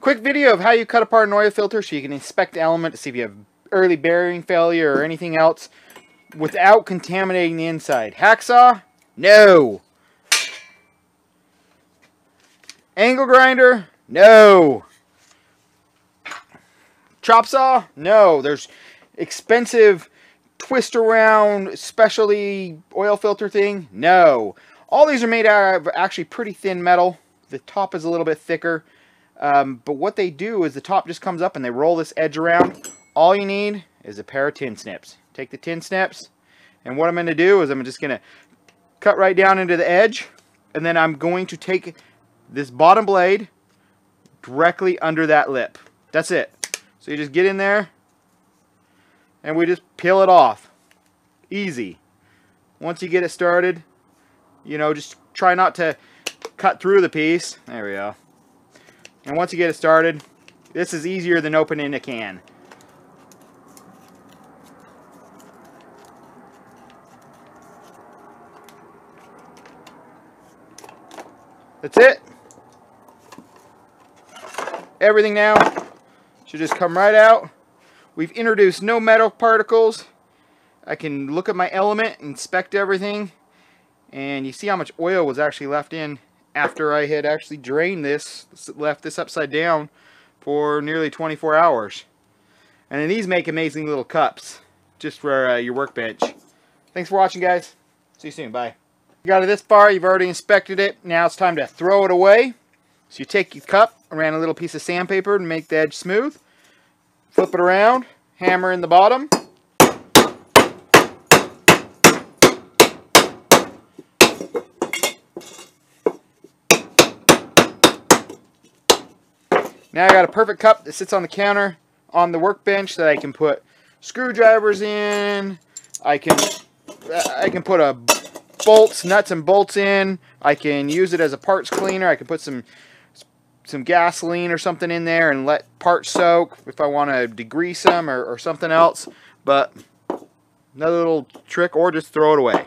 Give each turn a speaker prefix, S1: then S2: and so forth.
S1: Quick video of how you cut apart an oil filter so you can inspect the element to see if you have early bearing failure or anything else without contaminating the inside. Hacksaw? No. Angle grinder? No. Chop saw? No. There's expensive twist around specialty oil filter thing? No. All these are made out of actually pretty thin metal. The top is a little bit thicker. Um, but what they do is the top just comes up and they roll this edge around. All you need is a pair of tin snips. Take the tin snips and what I'm going to do is I'm just going to cut right down into the edge and then I'm going to take this bottom blade directly under that lip. That's it. So you just get in there and we just peel it off. Easy. Once you get it started, you know, just try not to cut through the piece. There we go. And once you get it started, this is easier than opening a can. That's it. Everything now should just come right out. We've introduced no metal particles. I can look at my element, inspect everything, and you see how much oil was actually left in after I had actually drained this, left this upside down for nearly 24 hours. And then these make amazing little cups just for uh, your workbench. Thanks for watching, guys. See you soon. Bye. You got it this far. You've already inspected it. Now it's time to throw it away. So you take your cup, around a little piece of sandpaper to make the edge smooth. Flip it around, hammer in the bottom. Now I got a perfect cup that sits on the counter on the workbench that I can put screwdrivers in. I can I can put a bolts, nuts and bolts in. I can use it as a parts cleaner. I can put some some gasoline or something in there and let parts soak if I want to degrease them or, or something else. But another little trick or just throw it away.